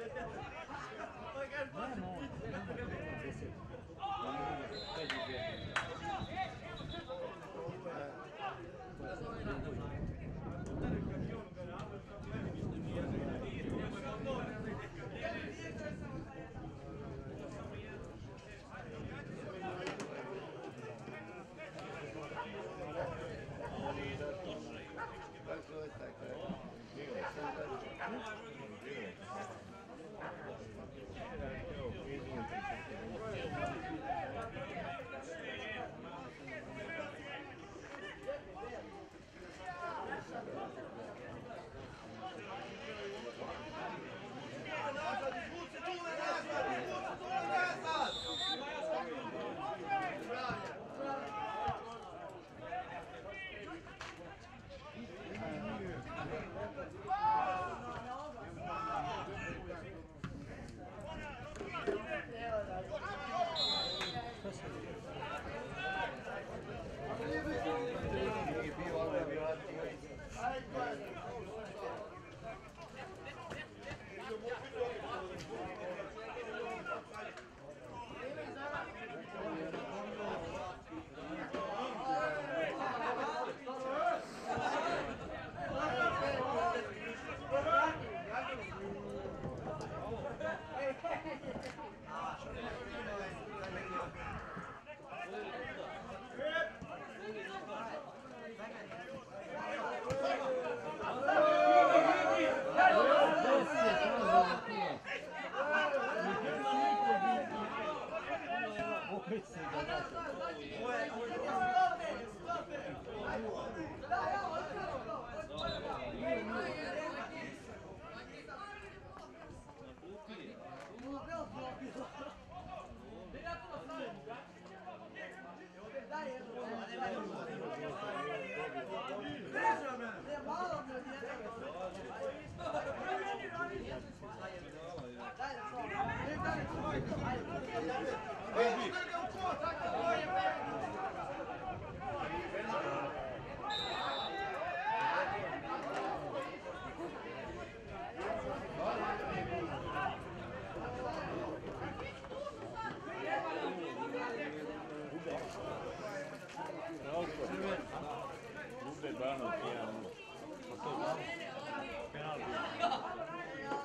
Like, I'm fucking...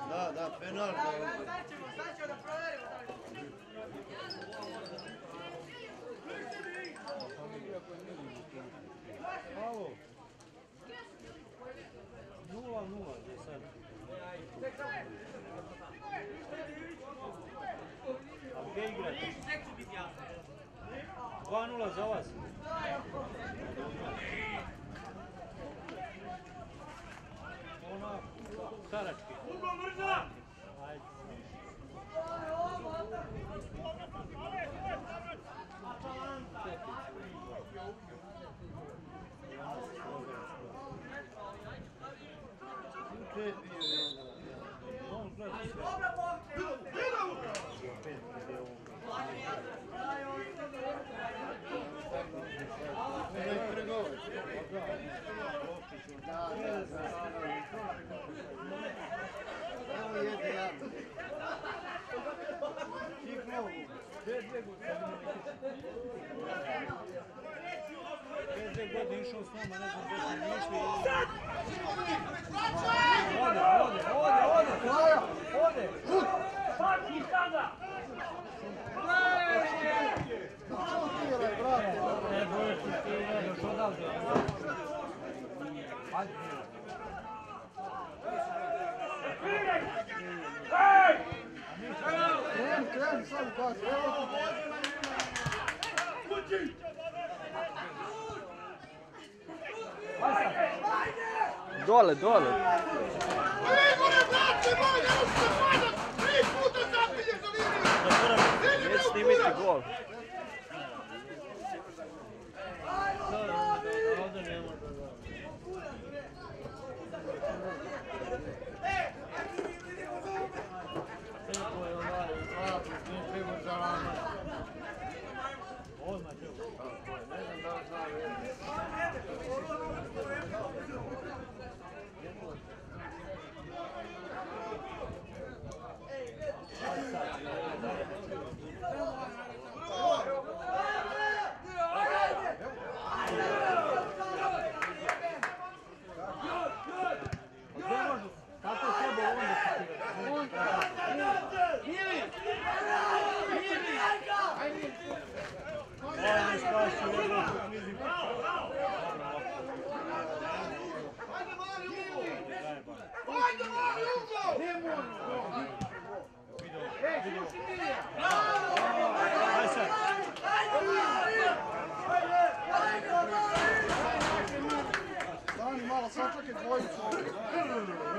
Da, da, penal. Alo. Nula, nula, gdje sad? A gdje igrate? 2-0 za vas. Starački. Ajde. Išao s nama, ne znam gdje smo išli. Ode, ode, ode, ode, ode, ode. Šutiraj, brate. Ne bojiš se ti, ne, još odavde. Ajde. Kreni, kreni, samo kaži. Evo ti. Dole, dole. Neće snimiti gol. fucking voice.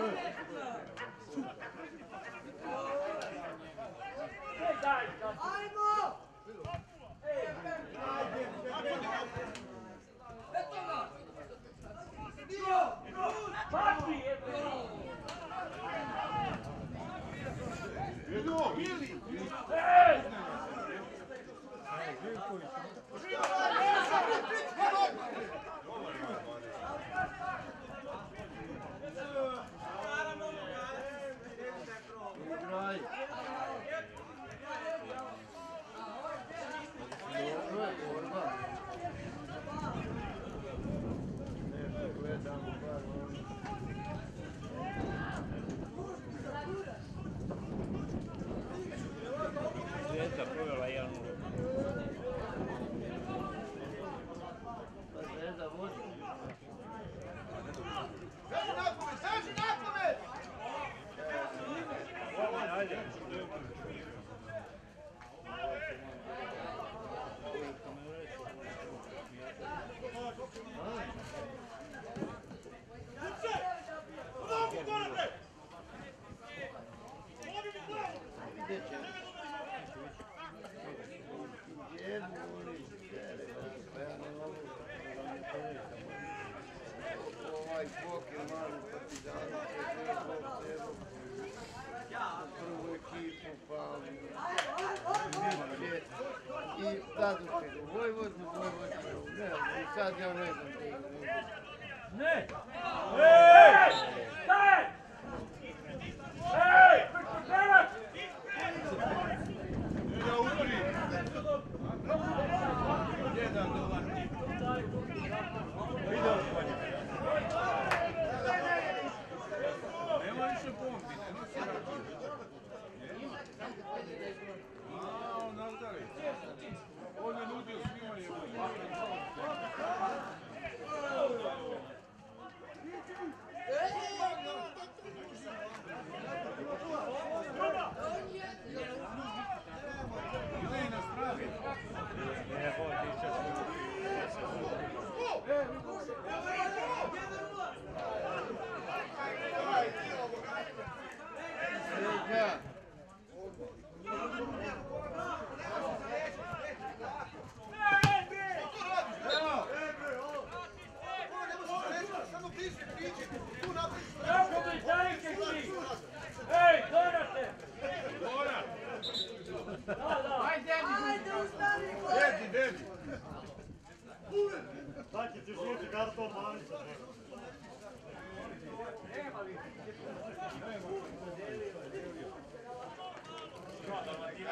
taj Bokir mali partizan, prvu ekipu, pa i Raduke u Vojvodnu, Vojvodnu, ne, i sad ja ne znam. Ne! Ne! Ne!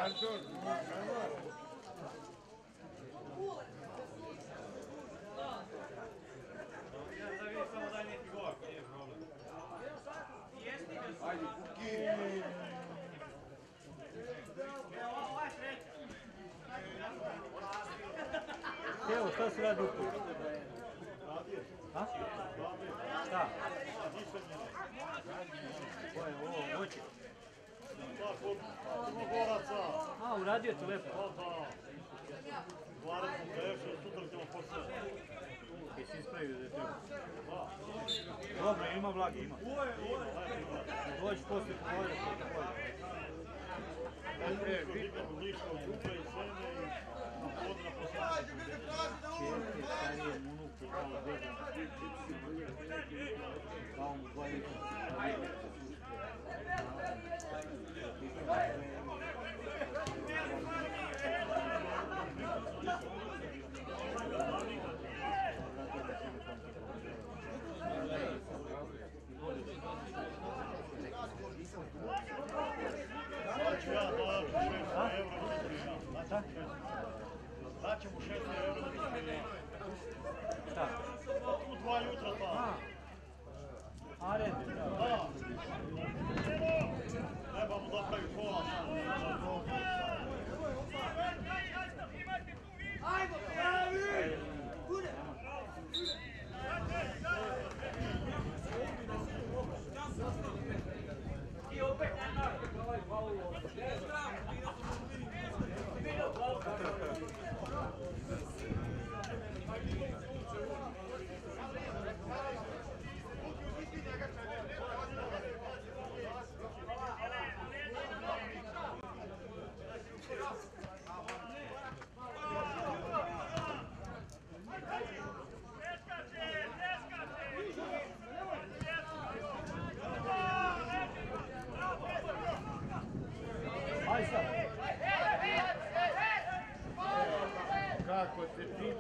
Yeah, good. Yeah. Ti lepo. Dobro, ima vlage, ima. Dođi poslije. E, litra. Chuck with 15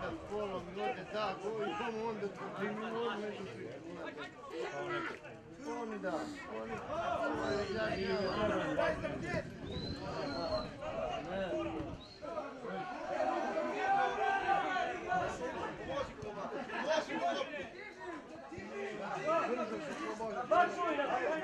tata s polom dođe tako i komu onda skupinu odme do svi. Oni da, oni zadnji Možemo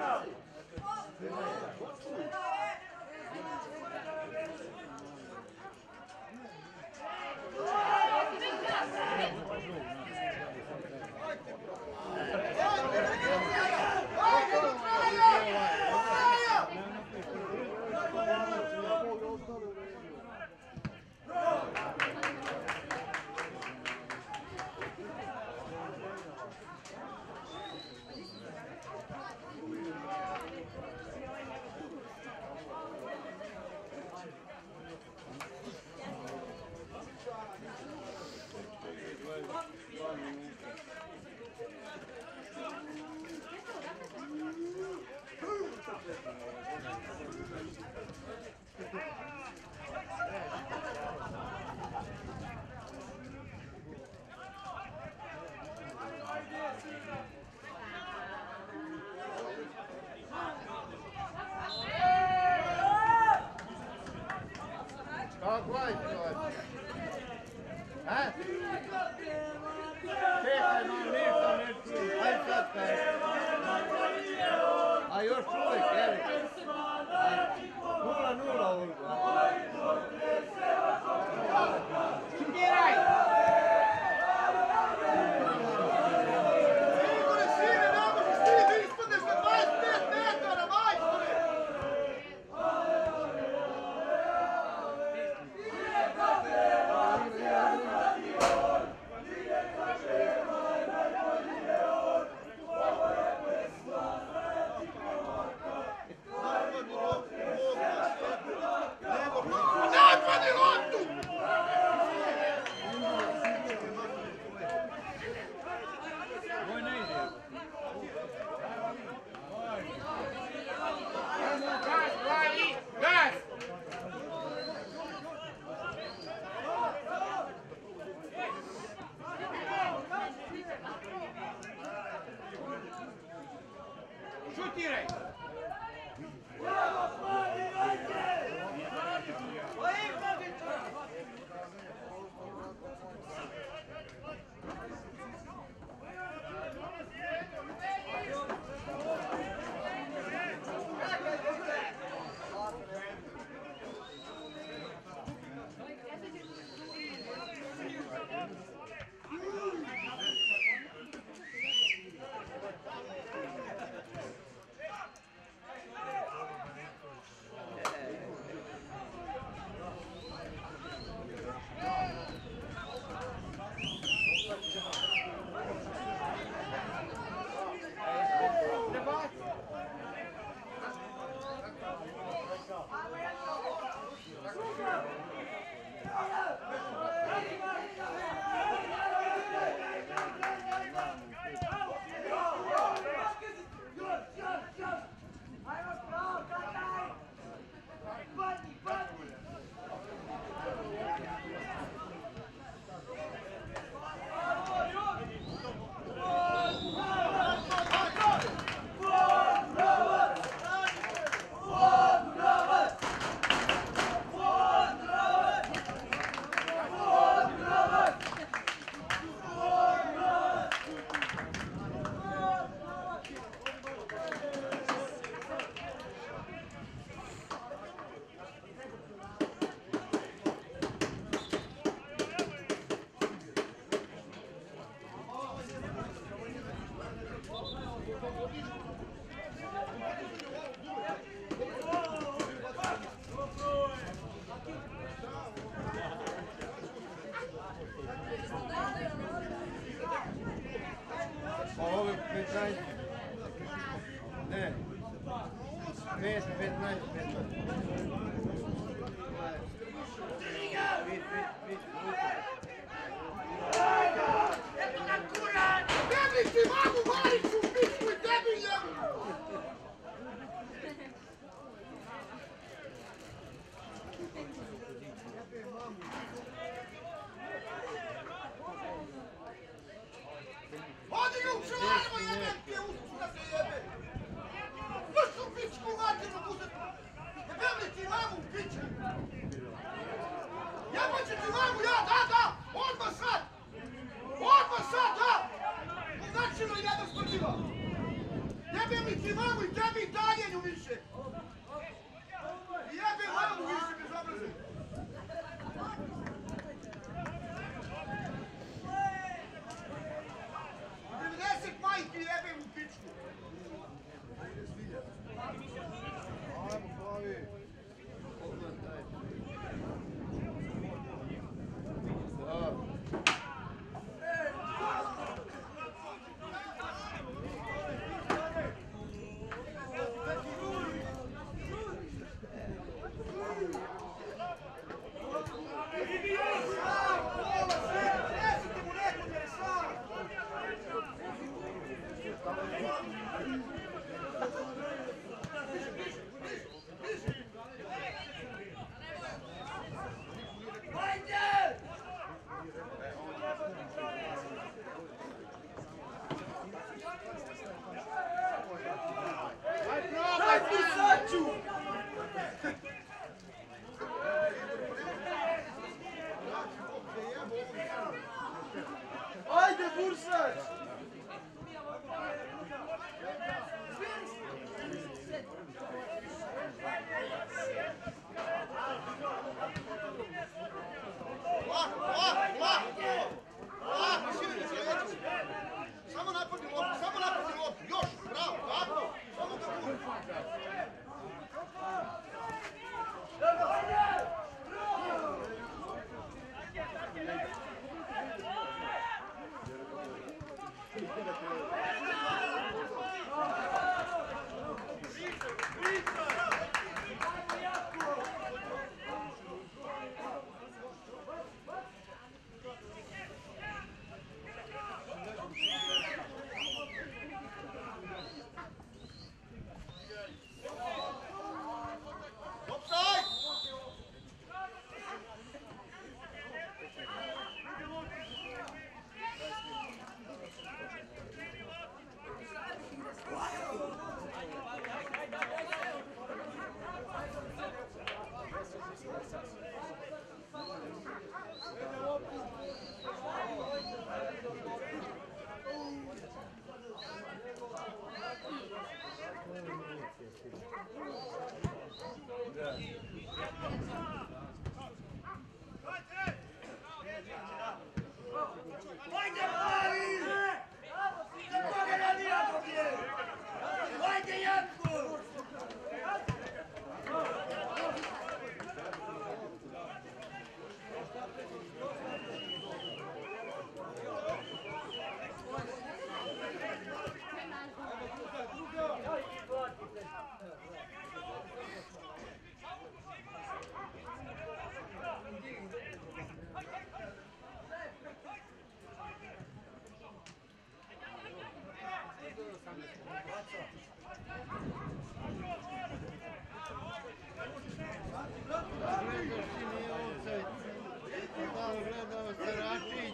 Gledao se Rakić.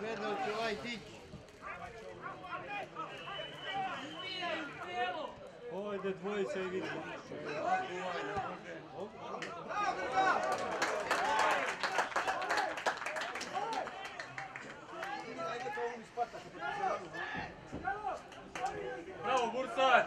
Gledao dvojica i Bravo, Bursać!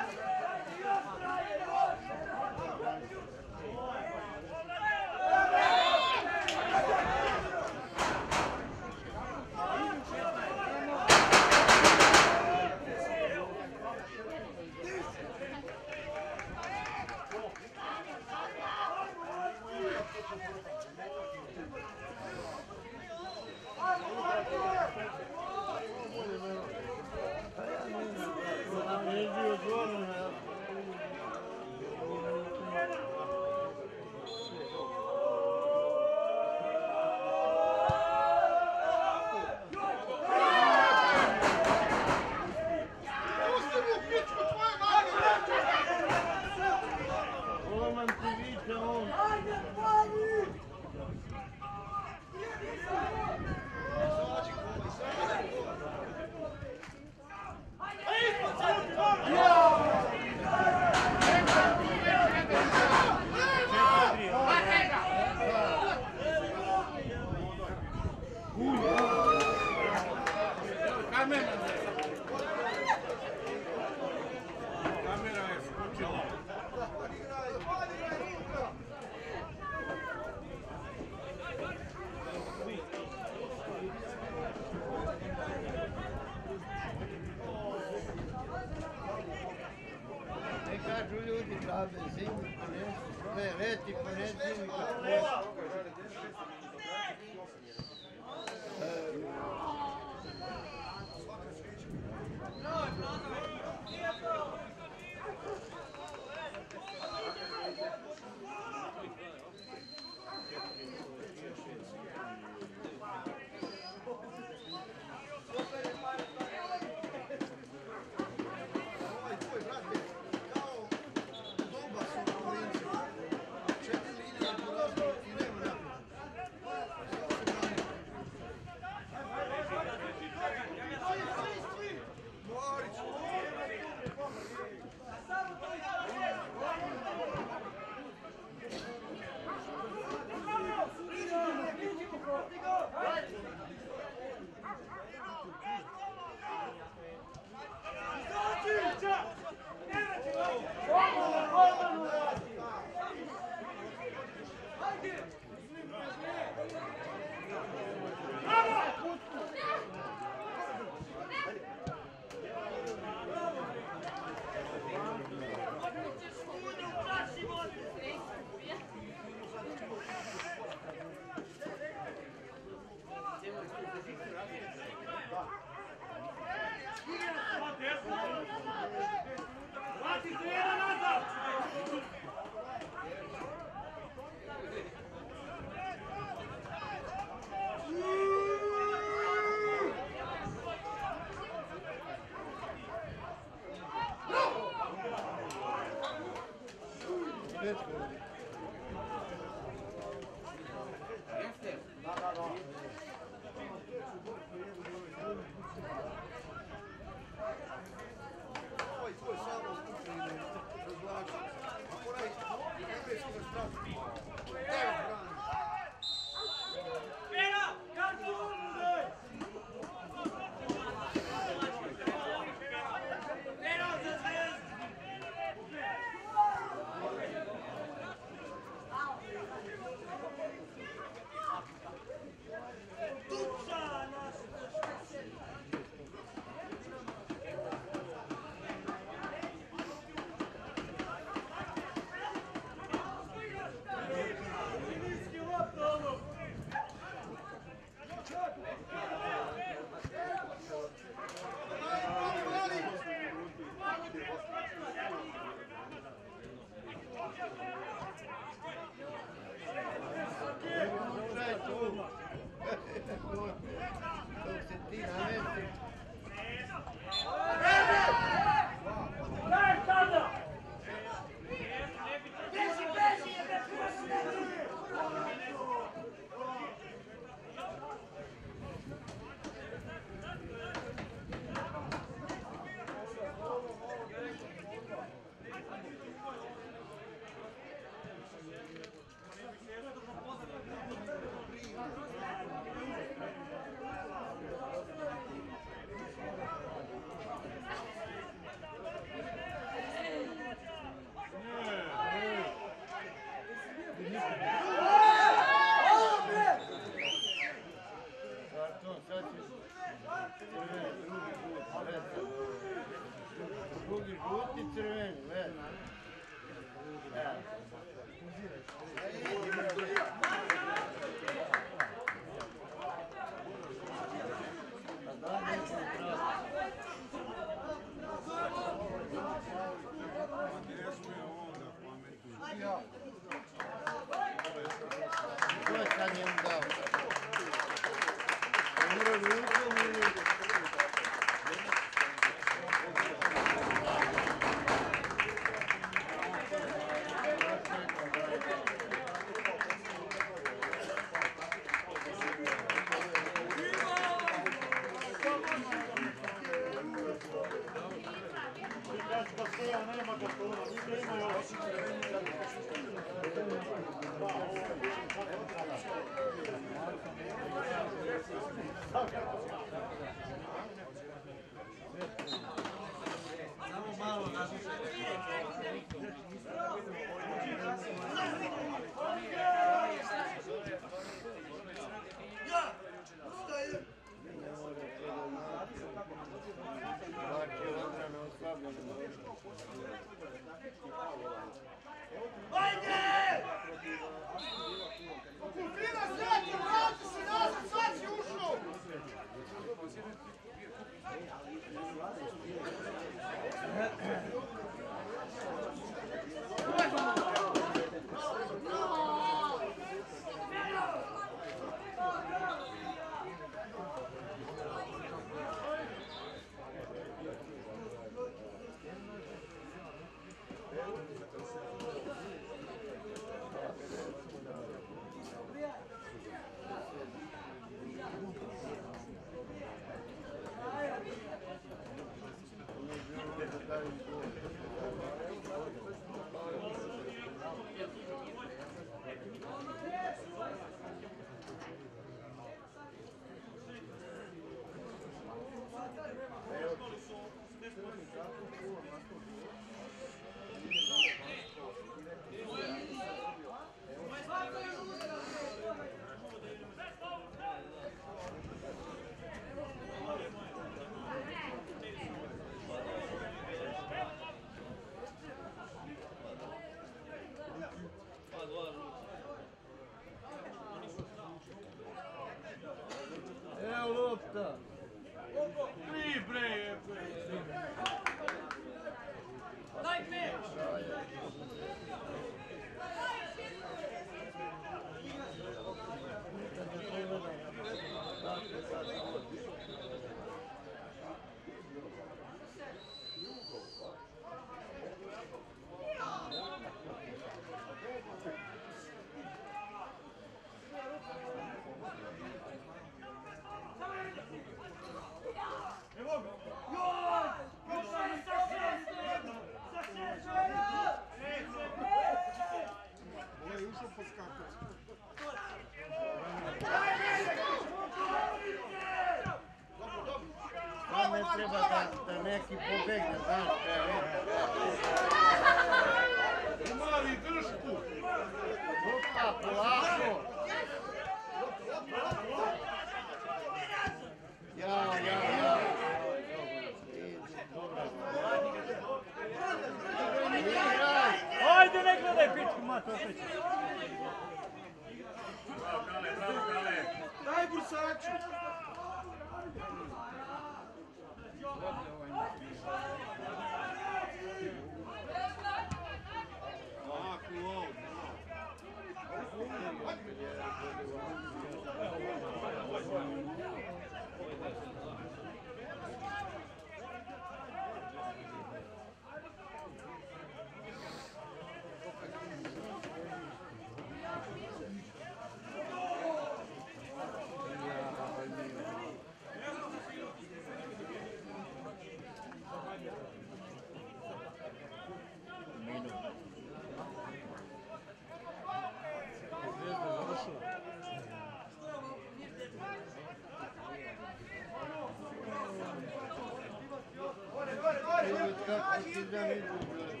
Kako ti da ne